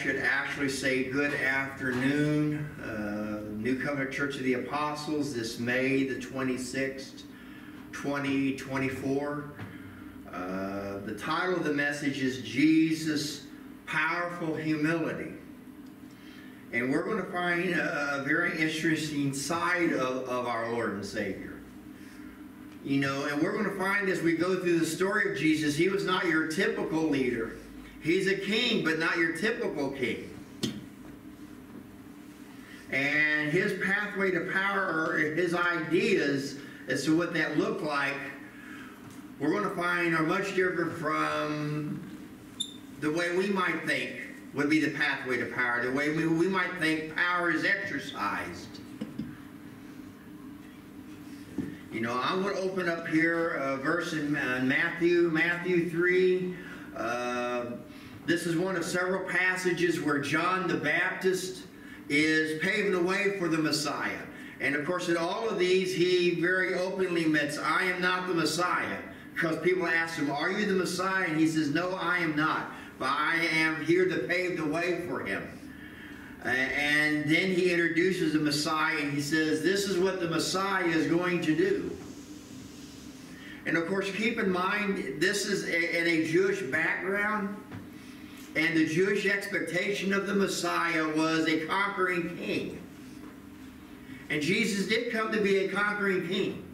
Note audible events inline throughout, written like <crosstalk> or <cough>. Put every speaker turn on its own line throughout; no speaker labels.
should actually say good afternoon. Uh, New Covenant Church of the Apostles, this May the 26th, 2024. Uh, the title of the message is Jesus' Powerful Humility. And we're going to find a, a very interesting side of, of our Lord and Savior. You know, and we're going to find as we go through the story of Jesus, he was not your typical leader. He's a king, but not your typical king. And his pathway to power, or his ideas as to what that looked like, we're going to find are much different from the way we might think would be the pathway to power, the way we, we might think power is exercised. You know, I'm going to open up here a verse in uh, Matthew, Matthew 3. Uh, this is one of several passages where John the Baptist is paving the way for the Messiah. And of course, in all of these, he very openly admits, I am not the Messiah. Because people ask him, Are you the Messiah? And he says, No, I am not. But I am here to pave the way for him. And then he introduces the Messiah and he says, This is what the Messiah is going to do. And of course, keep in mind, this is in a Jewish background. And the Jewish expectation of the Messiah was a conquering king. And Jesus did come to be a conquering king.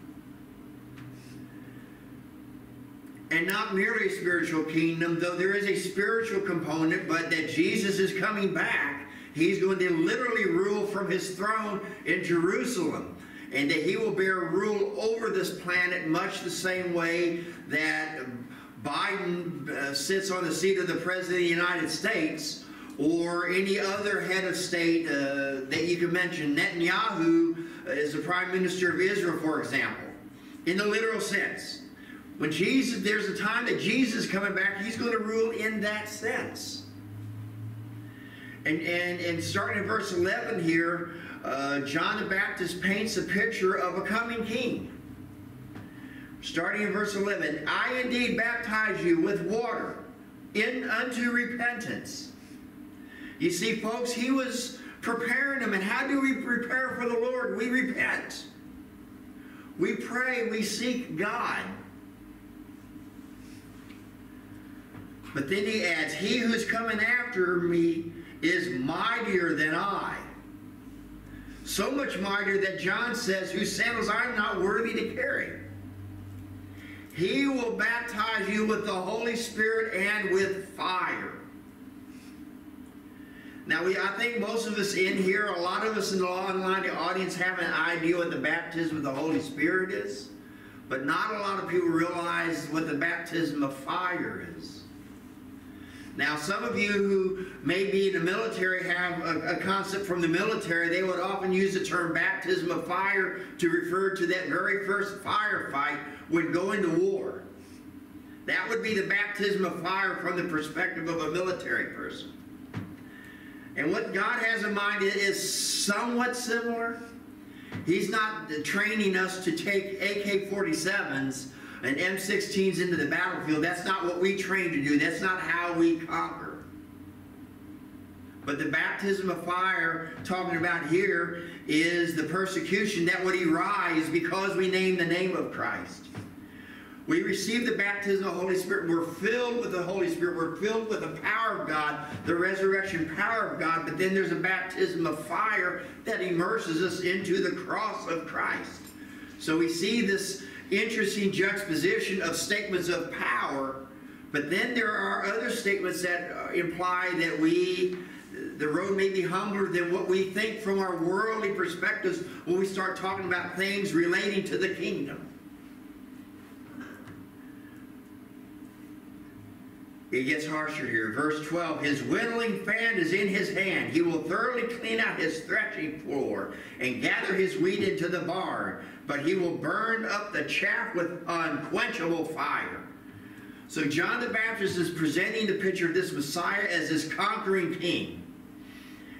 And not merely a spiritual kingdom, though there is a spiritual component, but that Jesus is coming back. He's going to literally rule from his throne in Jerusalem. And that he will bear rule over this planet much the same way that Biden uh, sits on the seat of the President of the United States or any other head of state uh, that you can mention. Netanyahu is the Prime Minister of Israel, for example, in the literal sense. When Jesus, there's a time that Jesus is coming back, he's going to rule in that sense. And, and, and starting in verse 11 here, uh, John the Baptist paints a picture of a coming king. Starting in verse 11, I indeed baptize you with water in unto repentance. You see, folks, he was preparing them. And how do we prepare for the Lord? We repent. We pray, we seek God. But then he adds, He who's coming after me is mightier than I. So much mightier that John says, Whose sandals I'm not worthy to carry. He will baptize you with the Holy Spirit and with fire. Now, we, I think most of us in here, a lot of us in the online audience have an idea what the baptism of the Holy Spirit is, but not a lot of people realize what the baptism of fire is. Now, some of you who may be in the military have a, a, concept from the military. They would often use the term baptism of fire to refer to that very first firefight when going to war. That would be the baptism of fire from the perspective of a military person. And what God has in mind is somewhat similar. He's not training us to take AK 47s and M16s into the battlefield. That's not what we train to do. That's not how we conquer. But the baptism of fire, talking about here, is the persecution that would arise because we name the name of Christ. We receive the baptism of the Holy Spirit. We're filled with the Holy Spirit. We're filled with the power of God, the resurrection power of God. But then there's a baptism of fire that immerses us into the cross of Christ. So we see this interesting juxtaposition of statements of power, but then there are other statements that uh, imply that we, the road may be humbler than what we think from our worldly perspectives when we start talking about things relating to the kingdom. It gets harsher here. Verse 12 His winnowing fan is in his hand. He will thoroughly clean out his threshing floor and gather his wheat into the barn, but he will burn up the chaff with unquenchable fire. So John the Baptist is presenting the picture of this Messiah as this conquering king.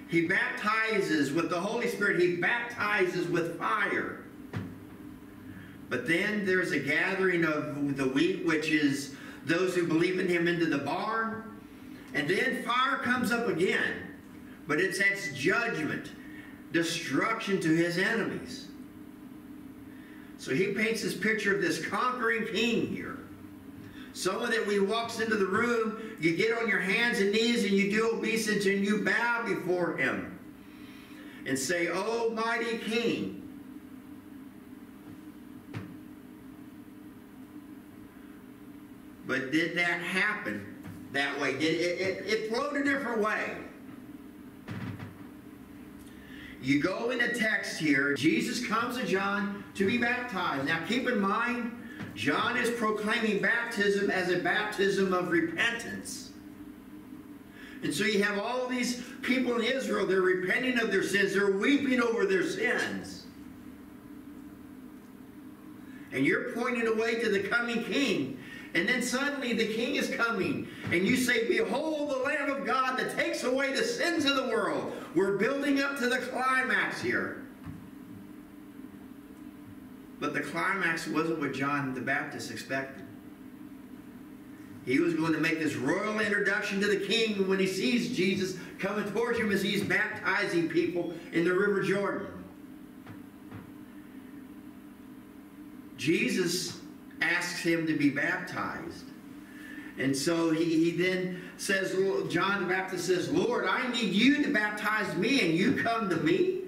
He baptizes with the Holy Spirit, he baptizes with fire. But then there's a gathering of the wheat, which is those who believe in him into the barn. And then fire comes up again, but it's that's judgment, destruction to his enemies. So he paints this picture of this conquering king here. Someone that when he walks into the room, you get on your hands and knees and you do obeisance and you bow before him and say, Oh, mighty king. But did that happen that way? Did it, it, it flowed a different way. You go in the text here, Jesus comes to John to be baptized. Now keep in mind, John is proclaiming baptism as a baptism of repentance. And so you have all these people in Israel, they're repenting of their sins, they're weeping over their sins. And you're pointing away to the coming king. And then suddenly the king is coming, and you say, Behold the Lamb of God that takes away the sins of the world. We're building up to the climax here. But the climax wasn't what John the Baptist expected. He was going to make this royal introduction to the king when he sees Jesus coming towards him as he's baptizing people in the River Jordan. Jesus asks him to be baptized. And so he, he then says, John the Baptist says, Lord, I need you to baptize me, and you come to me?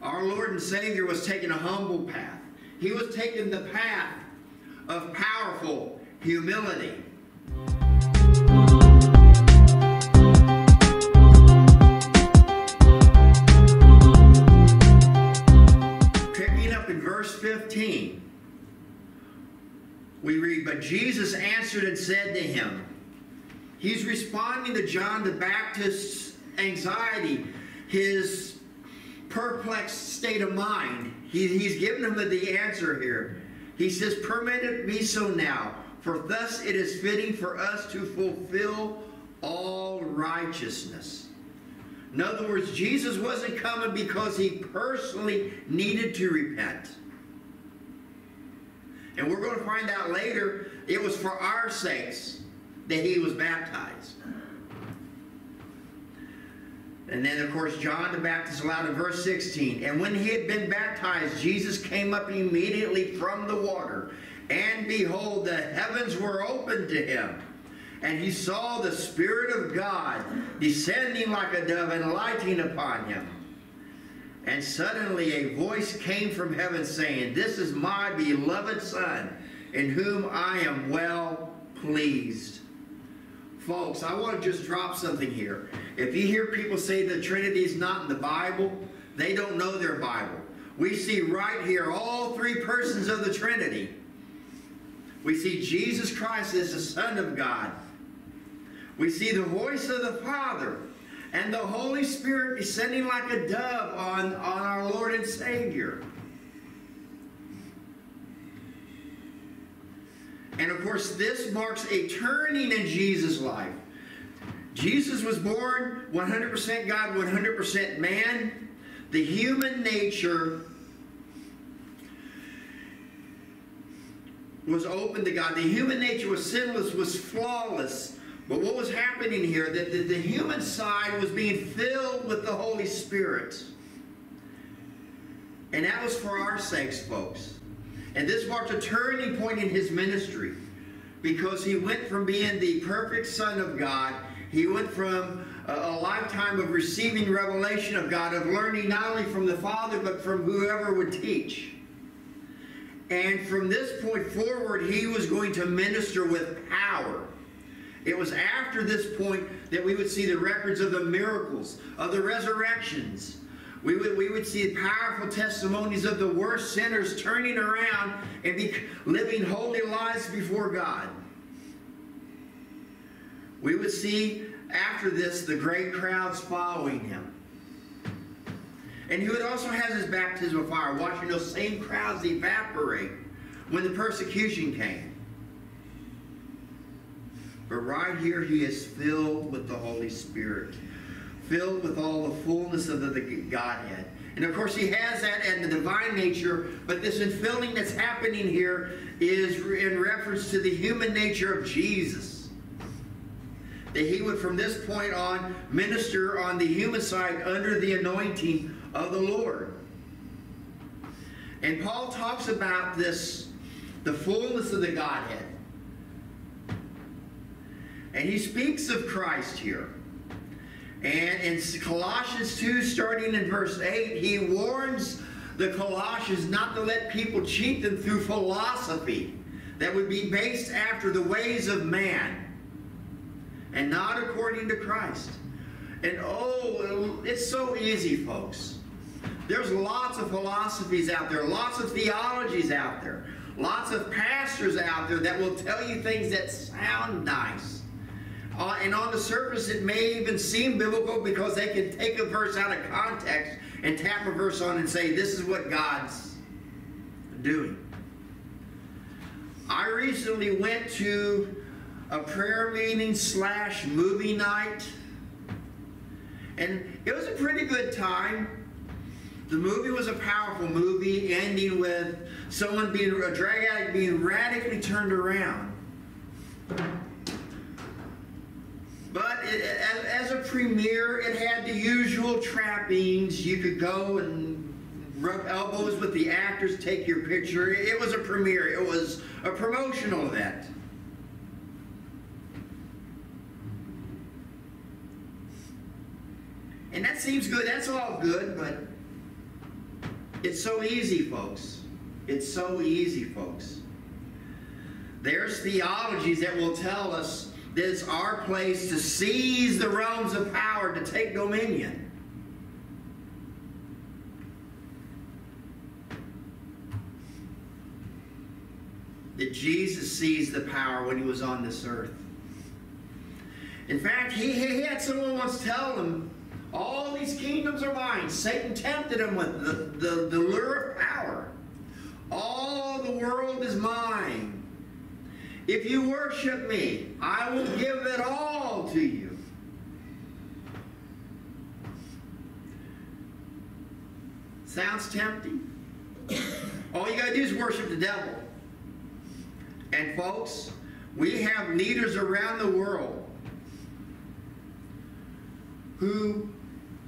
Our Lord and Savior was taking a humble path. He was taking the path of powerful humility. We read, But Jesus answered and said to him, He's responding to John the Baptist's anxiety, his perplexed state of mind. He, he's given him the answer here. He says, Permit it be so now, for thus it is fitting for us to fulfill all righteousness. In other words, Jesus wasn't coming because he personally needed to repent. And we're going to find out later it was for our sakes that he was baptized. And then, of course, John the Baptist allowed in verse 16. And when he had been baptized, Jesus came up immediately from the water. And behold, the heavens were opened to him. And he saw the Spirit of God descending like a dove and lighting upon him. And suddenly a voice came from heaven saying, This is my beloved Son, in whom I am well pleased. Folks, I want to just drop something here. If you hear people say the Trinity is not in the Bible, they don't know their Bible. We see right here all three persons of the Trinity. We see Jesus Christ as the Son of God. We see the voice of the Father and the Holy Spirit descending like a dove on, on our Lord and Savior. And of course, this marks a turning in Jesus' life. Jesus was born 100% God, 100% man. The human nature was open to God. The human nature was sinless, was flawless. But what was happening here, that the, the human side was being filled with the Holy Spirit. And that was for our sakes, folks. And this marked a turning point in his ministry because he went from being the perfect Son of God, he went from a, a, lifetime of receiving revelation of God, of learning not only from the Father, but from whoever would teach. And from this point forward, he was going to minister with power. It was after this point that we would see the records of the miracles, of the resurrections, we would, we would see powerful testimonies of the worst sinners turning around and be living holy lives before God. We would see after this the great crowds following him. And he would also have his baptism of fire, watching those same crowds evaporate when the persecution came. But right here, he is filled with the Holy Spirit filled with all the fullness of the Godhead. And of course, he has that and the divine nature, but this infilling that's happening here is in reference to the human nature of Jesus. That he would, from this point on, minister on the human side under the anointing of the Lord. And Paul talks about this, the fullness of the Godhead. And he speaks of Christ here. And in Colossians 2, starting in verse 8, he warns the Colossians not to let people cheat them through philosophy that would be based after the ways of man and not according to Christ. And oh, it's so easy, folks. There's lots of philosophies out there, lots of theologies out there, lots of pastors out there that will tell you things that sound nice. Uh, and on the surface, it may even seem biblical because they can take a verse out of context and tap a verse on and say, this is what God's doing. I recently went to a prayer meeting slash movie night, and it was a pretty good time. The movie was a powerful movie, ending with someone being a drag addict being radically turned around. But it, as, as, a premiere, it had the usual trappings. You could go and rub elbows with the actors, take your picture. It was a premiere. It was a promotional event. And that seems good. That's all good, but it's so easy, folks. It's so easy, folks. There's theologies that will tell us it's our place to seize the realms of power, to take dominion. That Jesus seized the power when he was on this earth. In fact, he, he had someone once tell him, all these kingdoms are mine. Satan tempted him with the, the, the lure of power. All the world is mine. If you worship me, I will give it all to you. Sounds tempting? All you got to do is worship the devil. And folks, we have leaders around the world who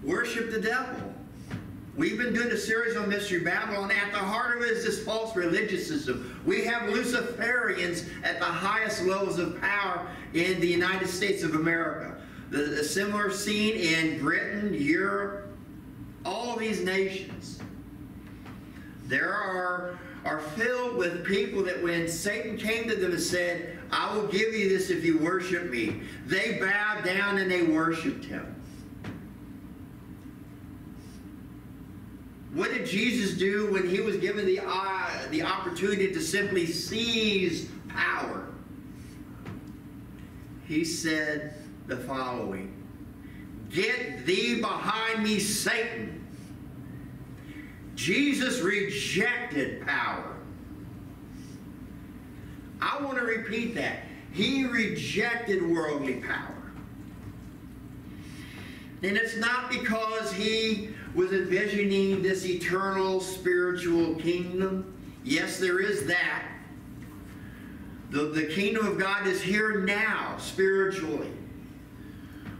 worship the devil. We've been doing a series on Mystery Babylon. At the heart of it is this false religious system. We have Luciferians at the highest levels of power in the United States of America. The, the similar scene in Britain, Europe, all these nations. There are, are filled with people that when Satan came to them and said, I will give you this if you worship me, they bowed down and they worshiped him. What did Jesus do when he was given the, uh, the opportunity to simply seize power? He said the following Get thee behind me, Satan. Jesus rejected power. I want to repeat that. He rejected worldly power. And it's not because he was envisioning this eternal spiritual kingdom. Yes, there is that. The, the kingdom of God is here now, spiritually.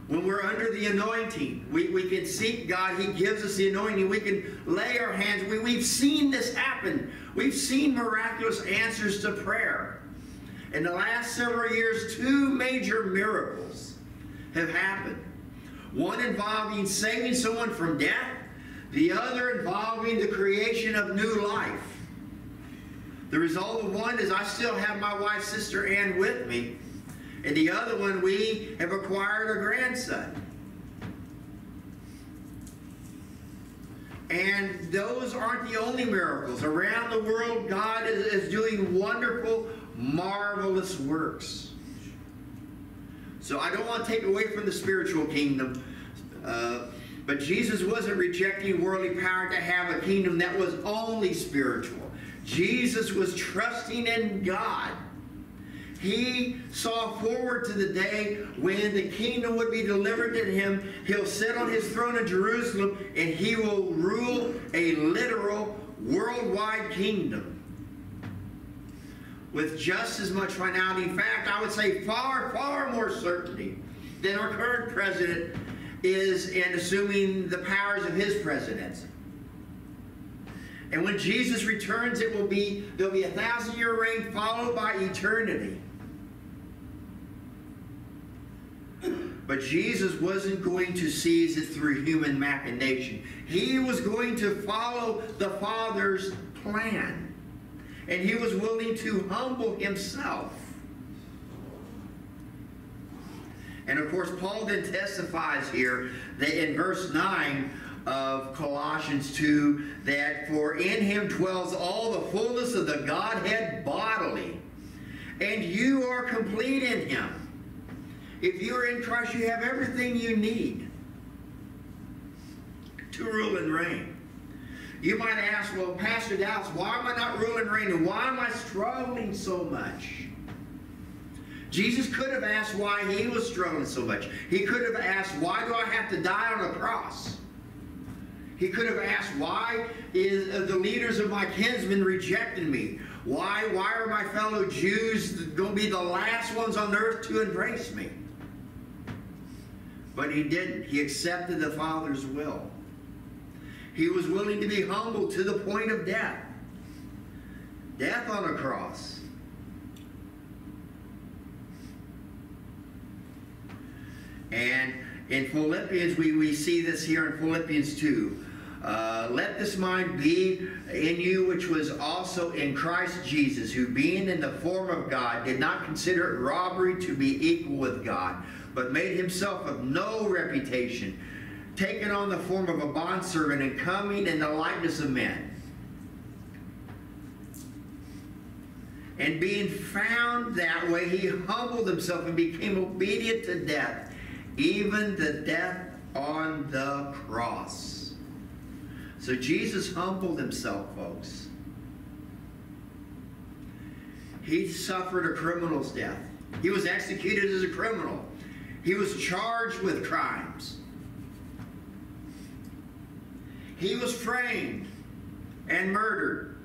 When we're under the anointing, we, we can seek God. He gives us the anointing. We can lay our hands. We, we've seen this happen. We've seen miraculous answers to prayer. In the last several years, two major miracles have happened. One involving saving someone from death, the other involving the creation of new life. The result of one is I still have my wife, Sister Ann, with me. And the other one, we have acquired a grandson. And those aren't the only miracles. Around the world, God is, is doing wonderful, marvelous works. So I don't want to take away from the spiritual kingdom. Uh, but Jesus wasn't rejecting worldly power to have a kingdom that was only spiritual. Jesus was trusting in God. he saw forward to the day when the kingdom would be delivered to him. He'll sit on his throne in Jerusalem and he will rule a literal worldwide kingdom with just as much finality. In fact, I would say far, far more certainty than our current president is in assuming the powers of his presidency. And when Jesus returns, it will be there'll be a thousand year reign followed by eternity. But Jesus wasn't going to seize it through human machination. He was going to follow the Father's plan. And he was willing to humble himself. And of course, Paul then testifies here that in verse 9 of Colossians 2 that for in him dwells all the fullness of the Godhead bodily, and you are complete in him. If you are in Christ, you have everything you need to rule and reign. You might ask, well, Pastor Dallas, why am I not ruling and reigning? Why am I struggling so much? Jesus could have asked why he was struggling so much. He could have asked, why do I have to die on a cross? He could have asked, why is uh, the leaders of my kinsmen rejecting me? Why, why are my fellow Jews going to be the last ones on earth to embrace me? But he didn't. He accepted the Father's will. He was willing to be humble to the point of death. Death on a cross. And in Philippians, we, we see this here in Philippians 2. Uh, let this mind be in you, which was also in Christ Jesus, who being in the form of God, did not consider it robbery to be equal with God, but made himself of no reputation, taking on the form of a bondservant and coming in the likeness of men. And being found that way, he humbled himself and became obedient to death, even the death on the cross. So Jesus humbled himself, folks. He suffered a criminal's death. He was executed as a criminal. He was charged with crimes. He was framed and murdered.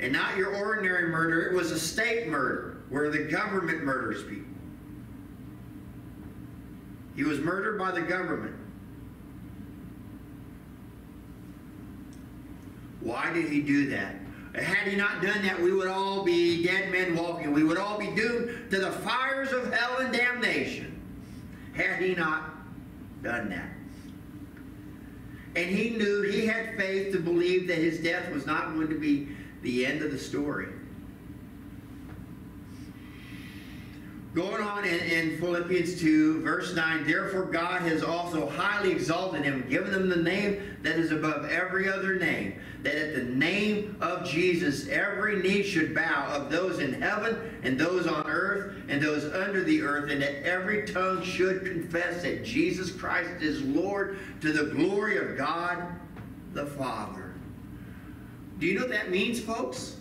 And not your ordinary murder, it was a state murder where the government murders people. He was murdered by the government. Why did he do that? Had he not done that, we would all be dead men walking. We would all be doomed to the fires of hell and damnation. Had he not done that. And he knew he had faith to believe that his death was not going to be the end of the story. Going on in, in, Philippians 2, verse 9, therefore God has also highly exalted him, given him the name that is above every other name, that at the name of Jesus every knee should bow of those in heaven and those on earth and those under the earth, and that every tongue should confess that Jesus Christ is Lord to the glory of God the Father. Do you know what that means, folks?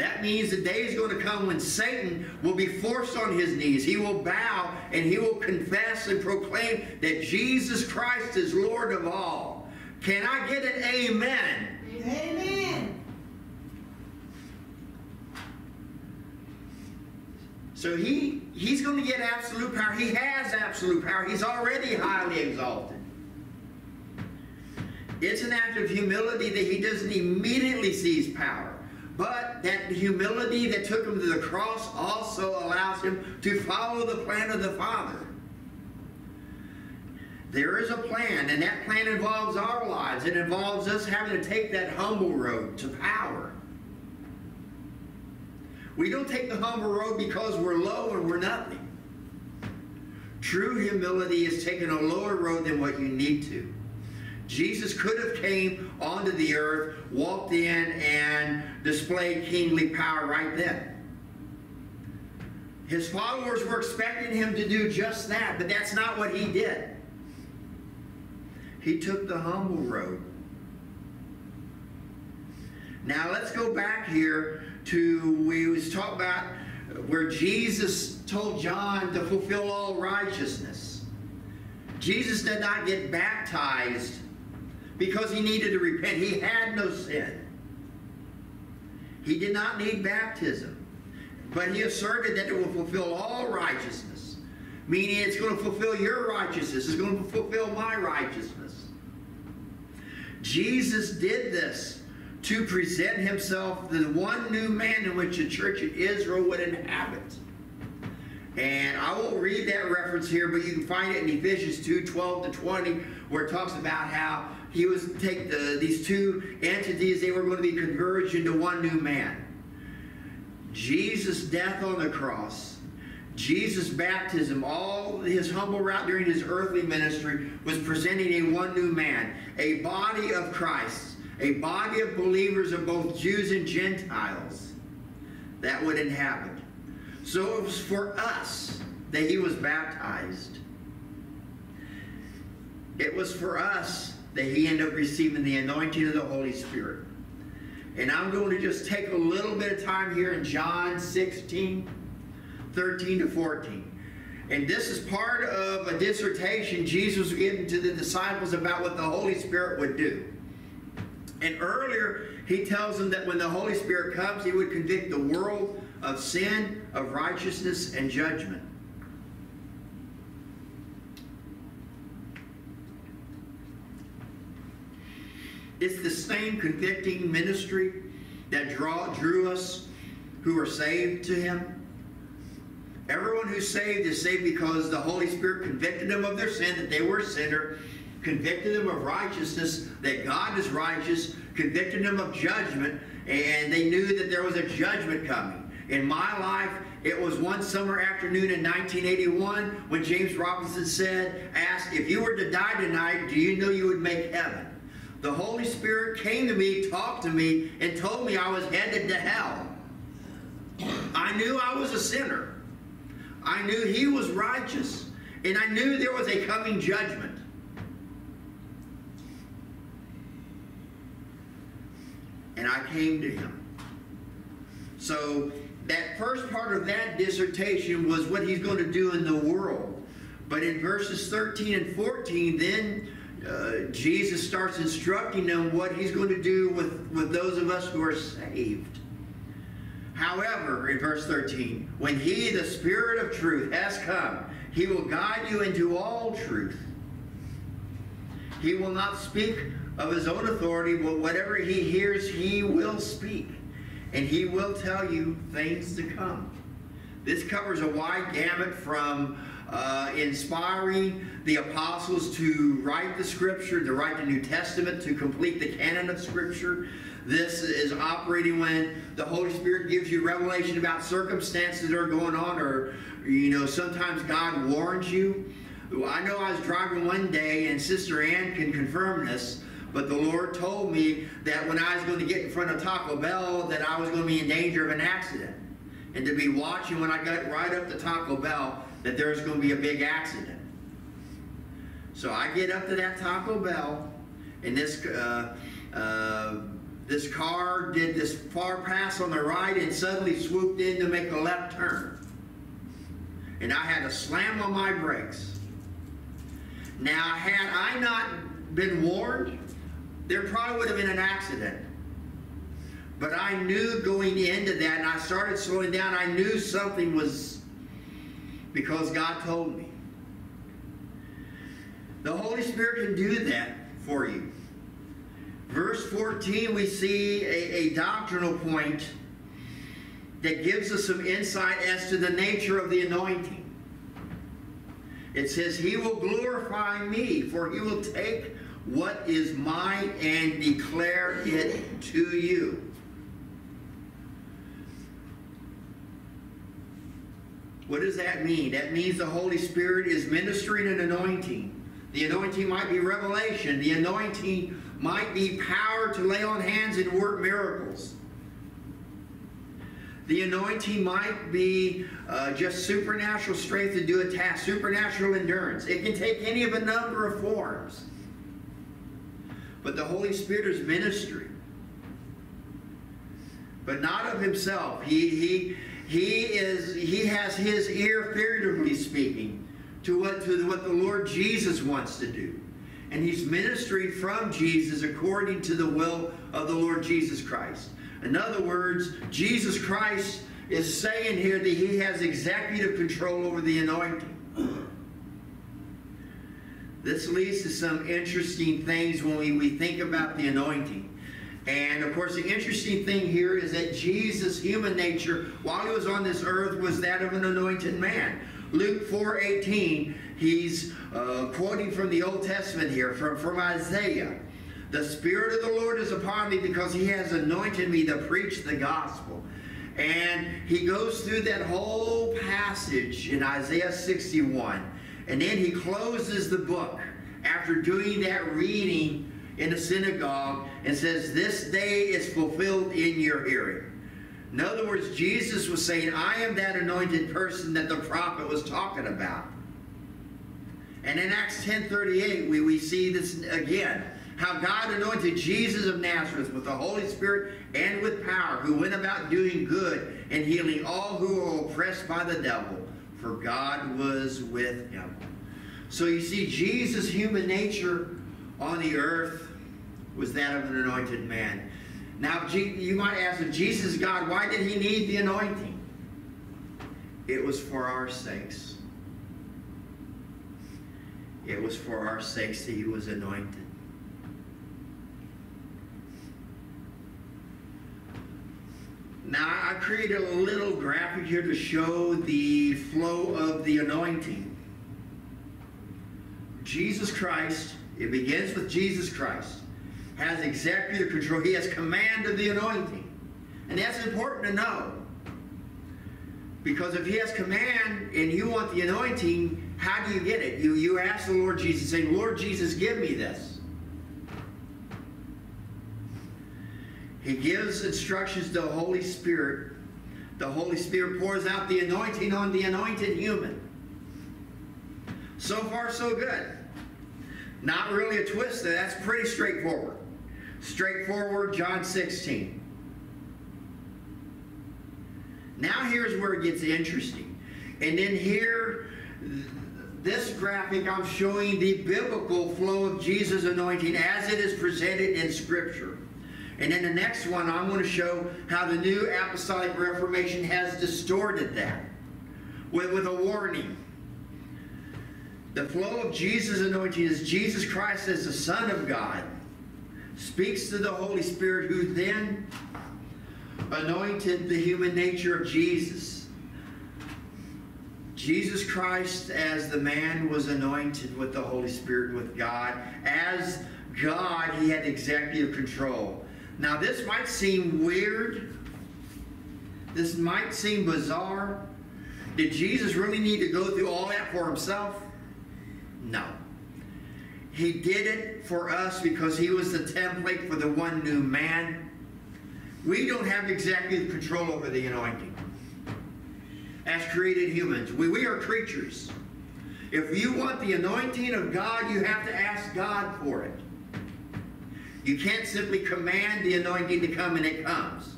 That means the day is going to come when Satan will be forced on his knees. He will bow and he will confess and proclaim that Jesus Christ is Lord of all. Can I get an amen?
Amen.
So he he's going to get absolute power. He has absolute power. He's already highly exalted. It's an act of humility that he doesn't immediately seize power. But that humility that took him to the cross also allows him to follow the plan of the Father. There is a plan, and that plan involves our lives. It involves us having to take that humble road to power. We don't take the humble road because we're low and we're nothing. True humility is taking a lower road than what you need to. Jesus could have came onto the earth, walked in, and displayed kingly power right then. His followers were expecting him to do just that, but that's not what he did. He took the humble road. Now let's go back here to we was talking about where Jesus told John to fulfill all righteousness. Jesus did not get baptized because he needed to repent. He had no sin. He did not need baptism. But he asserted that it will fulfill all righteousness, meaning it's going to fulfill your righteousness, it's going to fulfill my righteousness. Jesus did this to present himself the one new man in which the church of Israel would inhabit. And I won't read that reference here, but you can find it in Ephesians 2 12 to 20, where it talks about how he was take the, these two entities, they were going to be converged into one new man. Jesus' death on the cross, Jesus' baptism, all his humble route during his earthly ministry was presenting a one new man, a body of Christ, a body of believers of both Jews and Gentiles that would inhabit. So it was for us that he was baptized. It was for us that he ended up receiving the anointing of the Holy Spirit. And I'm going to just take a little bit of time here in John 16, 13 to 14. And this is part of a dissertation Jesus was giving to the disciples about what the Holy Spirit would do. And earlier, he tells them that when the Holy Spirit comes, he would convict the world of sin, of righteousness, and judgment. It's the same convicting ministry that draw, drew us who are saved to him. Everyone who's saved is saved because the Holy Spirit convicted them of their sin, that they were a sinner, convicted them of righteousness, that God is righteous, convicted them of judgment, and they knew that there was a judgment coming. In my life, it was one summer afternoon in 1981 when James Robison said, asked, if you were to die tonight, do you know you would make heaven? The Holy Spirit came to me, talked to me, and told me I was headed to hell. I knew I was a sinner. I knew He was righteous. And I knew there was a coming judgment. And I came to Him. So, that first part of that dissertation was what He's going to do in the world. But in verses 13 and 14, then uh, Jesus starts instructing them what he's going to do with, with those of us who are saved. However, in verse 13, when he, the Spirit of truth, has come, he will guide you into all truth. He will not speak of his own authority, but whatever he hears, he will speak. And he will tell you things to come. This covers a wide gamut from uh, inspiring the apostles to write the scripture, to write the New Testament, to complete the canon of scripture. This is operating when the Holy Spirit gives you revelation about circumstances that are going on, or, you know, sometimes God warns you. I know I was driving one day, and Sister Ann can confirm this, but the Lord told me that when I was going to get in front of Taco Bell, that I was going to be in danger of an accident. And to be watching when I got right up to Taco Bell, that there was going to be a big accident. So I get up to that Taco Bell, and this uh, uh, this car did this far pass on the right and suddenly swooped in to make a left turn. And I had to slam on my brakes. Now, had I not been warned, there probably would have been an accident. But I knew going into that, and I started slowing down, I knew something was because God told me. The Holy Spirit can do that for you. Verse 14, we see a, a, doctrinal point that gives us some insight as to the nature of the anointing. It says, He will glorify me, for He will take what is mine and declare it to you. What does that mean? That means the Holy Spirit is ministering an anointing. The anointing might be revelation. The anointing might be power to lay on hands and work miracles. The anointing might be uh, just supernatural strength to do a task, supernatural endurance. It can take any of a number of forms. But the Holy Spirit is ministry. but not of himself. He, he, he, is, he has his ear, figuratively speaking, to what, to what the Lord Jesus wants to do. And he's ministering from Jesus according to the will of the Lord Jesus Christ. In other words, Jesus Christ is saying here that he has executive control over the anointing. This leads to some interesting things when we, we think about the anointing. And of course, the interesting thing here is that Jesus' human nature, while he was on this earth, was that of an anointed man. Luke 4:18, he's uh, quoting from the Old Testament here, from, from Isaiah. The Spirit of the Lord is upon me because he has anointed me to preach the gospel. And he goes through that whole passage in Isaiah 61. And then he closes the book after doing that reading in the synagogue and says, This day is fulfilled in your hearing. In other words, Jesus was saying, I am that anointed person that the prophet was talking about. And in Acts 10:38, we, we see this again. How God anointed Jesus of Nazareth with the Holy Spirit and with power, who went about doing good and healing all who were oppressed by the devil, for God was with him. So you see, Jesus' human nature on the earth was that of an anointed man. Now, you might ask, if Jesus God, why did he need the anointing? It was for our sakes. It was for our sakes that he was anointed. Now, I created a little graphic here to show the flow of the anointing. Jesus Christ, it begins with Jesus Christ has executive control. He has command of the anointing. And that's important to know. Because if he has command and you want the anointing, how do you get it? You, you ask the Lord Jesus, saying, Lord Jesus, give me this. He gives instructions to the Holy Spirit. The Holy Spirit pours out the anointing on the anointed human. So far, so good. Not really a twist. That's pretty straightforward. Straightforward, John 16. Now here's where it gets interesting. And then here, this graphic, I'm showing the biblical flow of Jesus' anointing as it is presented in Scripture. And then the next one, I'm going to show how the New Apostolic Reformation has distorted that with, with a warning. The flow of Jesus' anointing is Jesus Christ as the Son of God speaks to the Holy Spirit, who then anointed the human nature of Jesus. Jesus Christ, as the man, was anointed with the Holy Spirit with God. As God, he had executive control. Now, this might seem weird. This might seem bizarre. Did Jesus really need to go through all that for himself? No. He did it for us because he was the template for the one new man. We don't have executive control over the anointing. As created humans, we, we are creatures. If you want the anointing of God, you have to ask God for it. You can't simply command the anointing to come and it comes.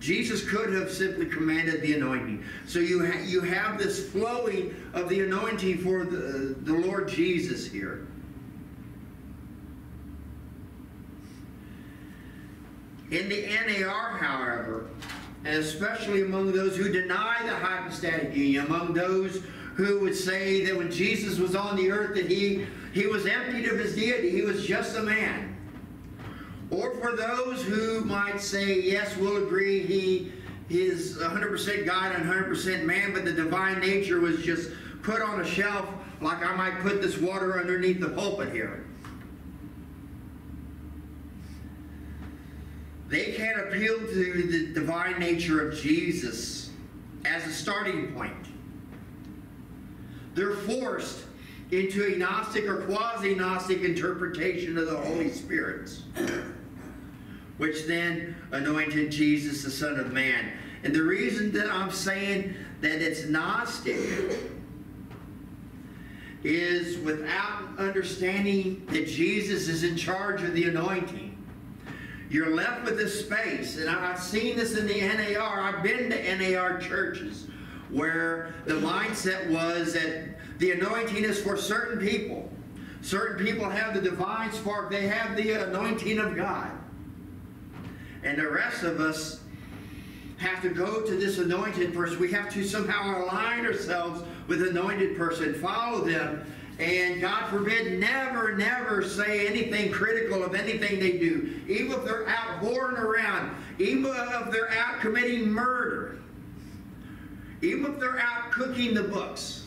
Jesus could have simply commanded the anointing. So you, ha you have this flowing of the anointing for the, the Lord Jesus here. In the NAR, however, and especially among those who deny the hypostatic union, among those who would say that when Jesus was on the earth that he, he was emptied of his deity, he was just a man. Or for those who might say, yes, we'll agree he is 100% God and 100% man, but the divine nature was just put on a shelf like I might put this water underneath the pulpit here. They can't appeal to the divine nature of Jesus as a starting point. They're forced into a Gnostic or quasi-Gnostic interpretation of the Holy Spirit, which then anointed Jesus, the Son of Man. And the reason that I'm saying that it's Gnostic is without understanding that Jesus is in charge of the anointing you're left with this space. And I've seen this in the NAR. I've been to NAR churches where the mindset was that the anointing is for certain people. Certain people have the divine spark, they have the anointing of God. And the rest of us have to go to this anointed person. We have to somehow align ourselves with anointed person, follow them, and God forbid, never, never say anything critical of anything they do. Even if they're out whoring around, even if they're out committing murder, even if they're out cooking the books,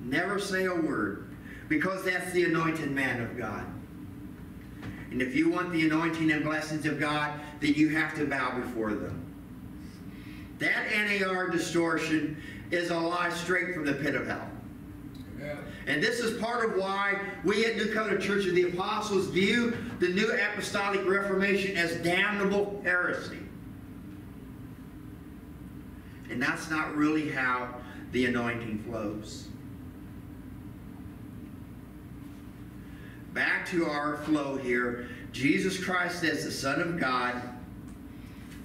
never say a word because that's the anointed man of God. And if you want the anointing and blessings of God, then you have to bow before them. That NAR distortion is a lie straight from the pit of hell. Amen. And this is part of why we at New Covenant Church of the Apostles view the New Apostolic Reformation as damnable heresy. And that's not really how the anointing flows. Back to our flow here. Jesus Christ as the Son of God,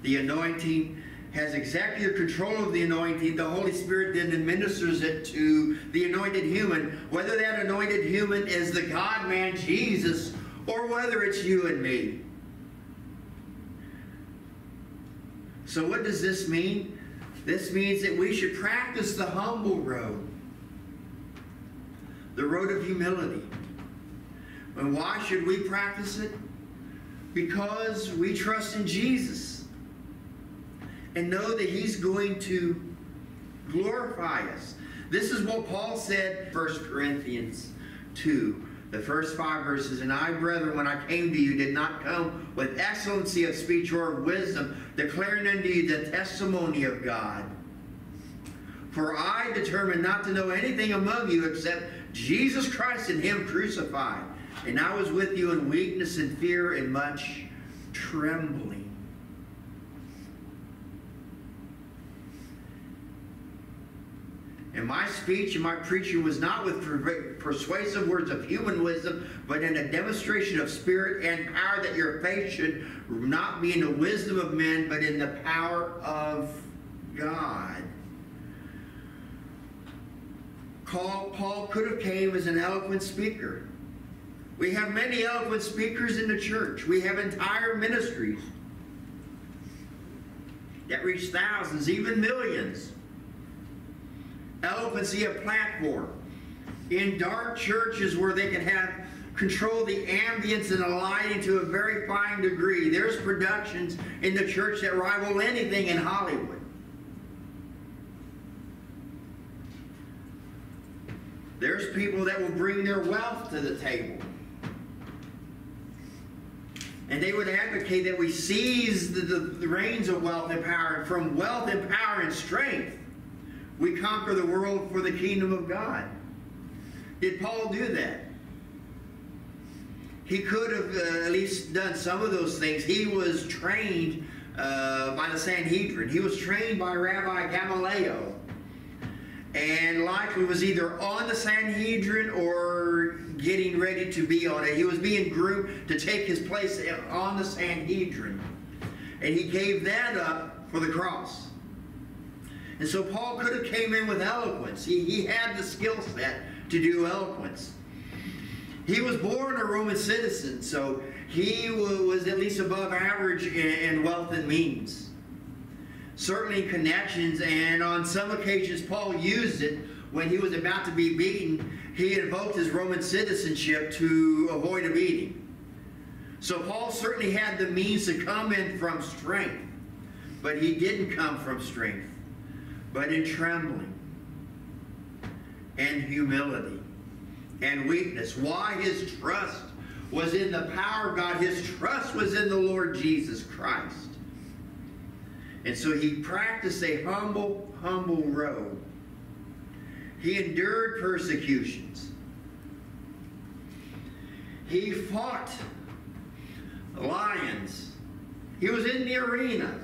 the anointing has executive control of the anointing. The Holy Spirit then administers it to the anointed human, whether that anointed human is the God man Jesus or whether it's you and me. So, what does this mean? This means that we should practice the humble road, the road of humility. And why should we practice it? Because we trust in Jesus and know that he's going to glorify us. This is what Paul said, 1 Corinthians 2, the first five verses. And I, brethren, when I came to you, did not come with excellency of speech or of wisdom, declaring unto you the testimony of God. For I determined not to know anything among you except Jesus Christ and Him crucified. And I was with you in weakness and fear and much trembling. And my speech and my preaching was not with persuasive words of human wisdom, but in a demonstration of spirit and power, that your faith should not be in the wisdom of men, but in the power of God. Paul could have came as an eloquent speaker. We have many eloquent speakers in the church. We have entire ministries that reach thousands, even millions eloquency of platform. In dark churches where they can have control the ambience and the lighting to a very fine degree. There's productions in the church that rival anything in Hollywood. There's people that will bring their wealth to the table. And they would advocate that we seize the, the, the reins of wealth and power. From wealth and power and strength, we conquer the world for the kingdom of God. Did Paul do that? He could have uh, at least done some of those things. He was trained uh, by the Sanhedrin. He was trained by Rabbi Gamaliel. And likely was either on the Sanhedrin or getting ready to be on it. He was being groomed to take his place on the Sanhedrin. And he gave that up for the cross. And so Paul could have came in with eloquence. He, he had the skill set to do eloquence. He was born a Roman citizen, so he was at least above average in wealth and means. Certainly connections, and on some occasions Paul used it when he was about to be beaten. He invoked his Roman citizenship to avoid a beating. So Paul certainly had the means to come in from strength, but he didn't come from strength but in trembling and humility and weakness. Why his trust was in the power of God. His trust was in the Lord Jesus Christ. And so he practiced a humble, humble road. He endured persecutions. He fought lions. He was in the arena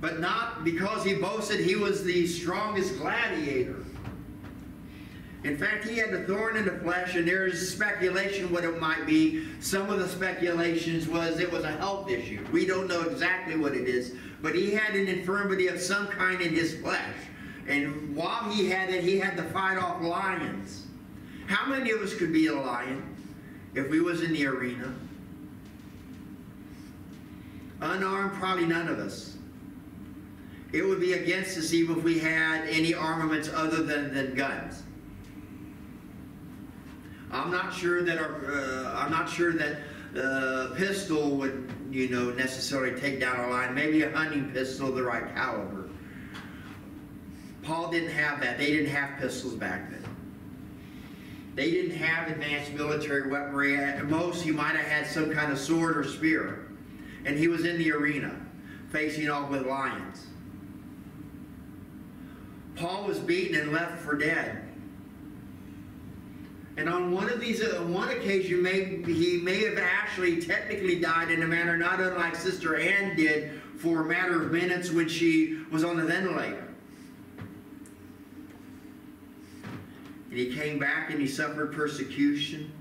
but not because he boasted he was the strongest gladiator. In fact, he had a thorn in the flesh, and there's speculation what it might be. Some of the speculations was it was a health issue. We don't know exactly what it is, but he had an infirmity of some kind in his flesh. And while he had it, he had to fight off lions. How many of us could be a lion if we was in the arena? Unarmed, probably none of us. It would be against us even if we had any armaments other than, than guns. I'm not sure that our, uh, I'm not sure that the pistol would, you know, necessarily take down a lion. Maybe a hunting pistol, of the right caliber. Paul didn't have that. They didn't have pistols back then. They didn't have advanced military weaponry. At most, he might have had some kind of sword or spear. And he was in the arena, facing off with lions. Paul was beaten and left for dead. And on one of these, on uh, one occasion, may, he may have actually technically died in a manner not unlike Sister Anne did for a matter of minutes when she was on the ventilator. And he came back and he suffered persecution.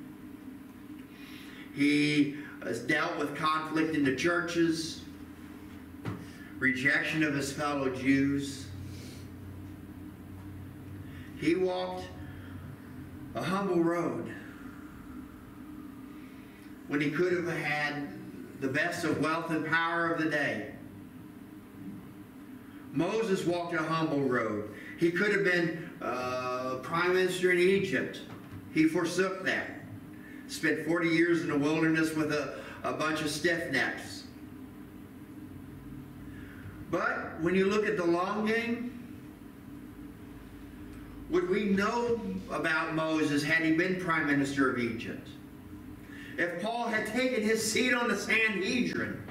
He has dealt with conflict in the churches, rejection of his fellow Jews. He walked a humble road when he could have had the best of wealth and power of the day. Moses walked a humble road. He could have been uh, prime minister in Egypt. He forsook that. Spent 40 years in the wilderness with a, a bunch of stiff necks. But when you look at the long game, would we know about Moses had he been prime minister of Egypt? If Paul had taken his seat on the Sanhedrin,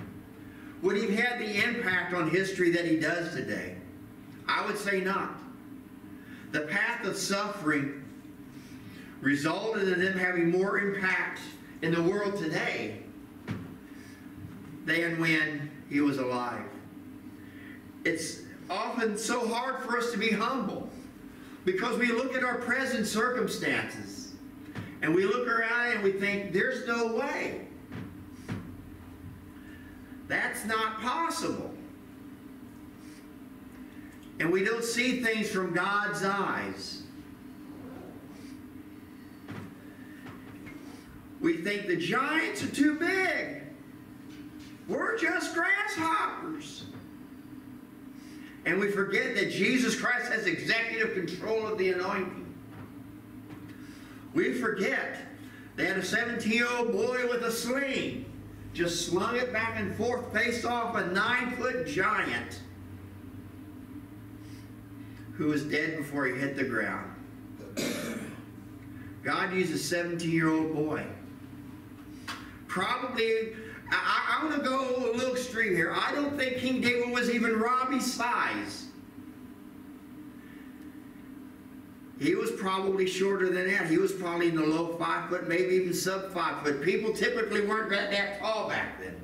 would he have had the impact on history that he does today? I would say not. The path of suffering resulted in him having more impact in the world today than when he was alive. It's often so hard for us to be humble. Because we look at our present circumstances and we look around and we think, there's no way. That's not possible. And we don't see things from God's eyes. We think the giants are too big. We're just grasshoppers. And we forget that Jesus Christ has executive control of the anointing. We forget that a 17 year old boy with a sling just slung it back and forth, faced off a nine foot giant who was dead before he hit the ground. <coughs> God used a 17 year old boy. Probably I, am going to go a little extreme here. I don't think King David was even Robbie's size. He was probably shorter than that. He was probably in the low five foot, maybe even sub five foot. People typically weren't that, that tall back then.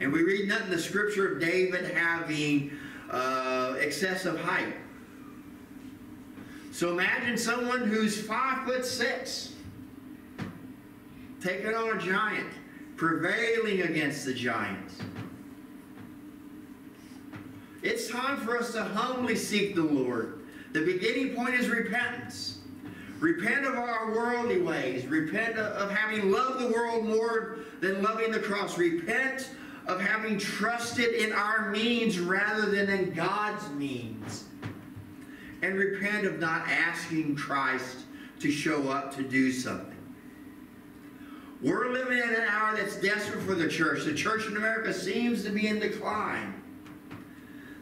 And we read nothing in the scripture of David having uh, excessive height. So imagine someone who's five foot six taking on a giant, prevailing against the giants. It's time for us to humbly seek the Lord. The beginning point is repentance. Repent of our worldly ways. Repent of having loved the world more than loving the cross. Repent of having trusted in our means rather than in God's means. And repent of not asking Christ to show up to do something. We're living in an hour that's desperate for the church. The church in America seems to be in decline.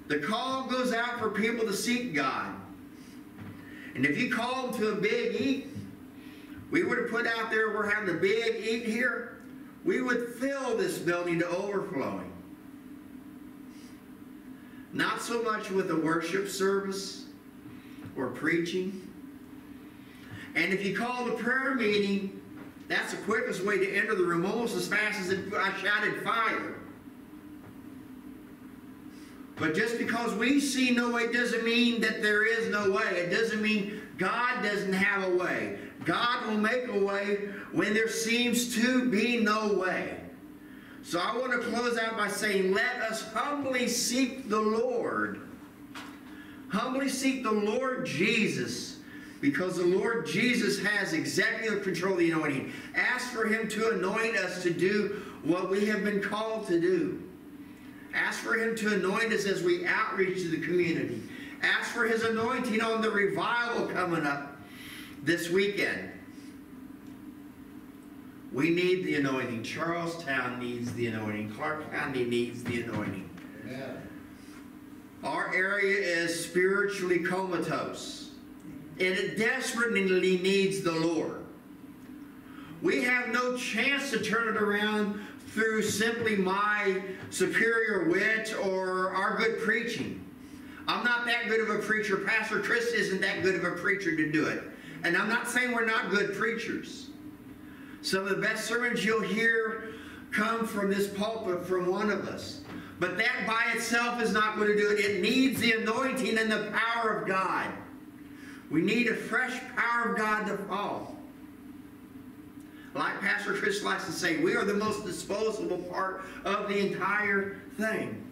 The call goes out for people to seek God. And if you call them to a big eat, we would to put out there we're having a big eat here, we would fill this building to overflowing. Not so much with a worship service or preaching. And if you call the prayer meeting, that's the quickest way to enter the room, almost as fast as if I shouted fire. But just because we see no way doesn't mean that there is no way. It doesn't mean God doesn't have a way. God will make a way when there seems to be no way. So I want to close out by saying, let us humbly seek the Lord. Humbly seek the Lord Jesus because the Lord Jesus has executive control of the anointing. Ask for Him to anoint us to do what we have been called to do. Ask for Him to anoint us as we outreach to the community. Ask for His anointing on the revival coming up this weekend. We need the anointing. Charlestown needs the anointing. Clark County needs the anointing.
Amen.
Our area is spiritually comatose, it desperately needs the Lord. We have no chance to turn it around through simply my superior wit or our good preaching. I'm not that good of a preacher. Pastor Chris isn't that good of a preacher to do it. And I'm not saying we're not good preachers. Some of the best sermons you'll hear come from this pulpit from one of us. But that by itself is not going to do it. It needs the anointing and the power of God. We need a fresh power of God to fall. Like Pastor Chris likes to say, we are the most disposable part of the entire thing.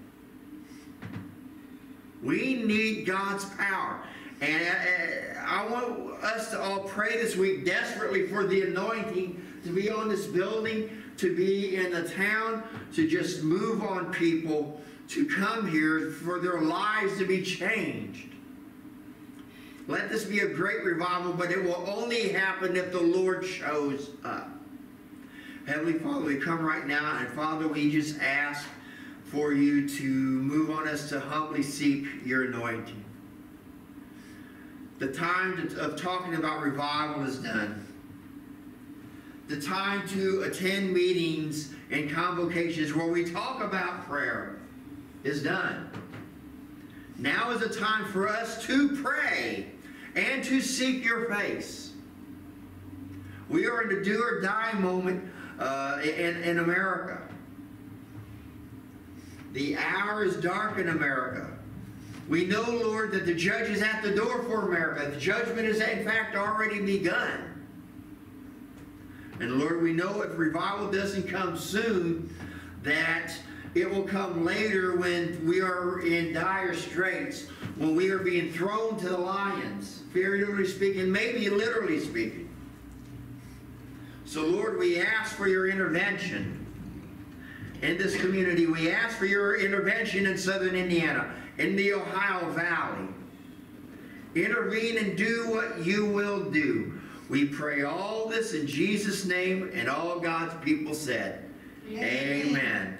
We need God's power. And uh, I want us to all pray this week desperately for the anointing to be on this building, to be in the town, to just move on people to come here for their lives to be changed. Let this be a great revival, but it will only happen if the Lord shows up. Heavenly Father, we come right now, and Father, we just ask for you to move on us to humbly seek your anointing. The time to, of talking about revival is done. The time to attend meetings and convocations where we talk about prayer is done. Now is the time for us to pray and to seek your face. We are in the do or die moment uh, in, in America. The hour is dark in America. We know, Lord, that the judge is at the door for America. The judgment is, in fact, already begun. And Lord, we know if revival doesn't come soon, that it will come later when we are in dire straits, when we are being thrown to the lions, figuratively speaking, maybe literally speaking. So, Lord, we ask for your intervention in this community. We ask for your intervention in southern Indiana, in the Ohio Valley. Intervene and do what you will do. We pray all this in Jesus' name, and all God's people said, Amen. Amen.